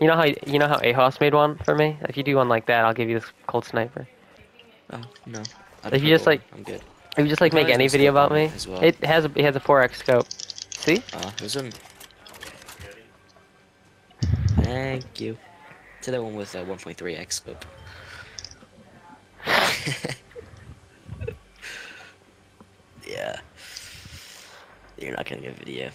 You know how you know how Ahos made one for me? If you do one like that, I'll give you this cold sniper. Oh no. I If you just, like- I'm good. If you just like make any video about me, well. it has a it has a 4x scope. See? Uh, there's a. Thank you. To that one with a 1.3x scope. yeah. You're not gonna get video.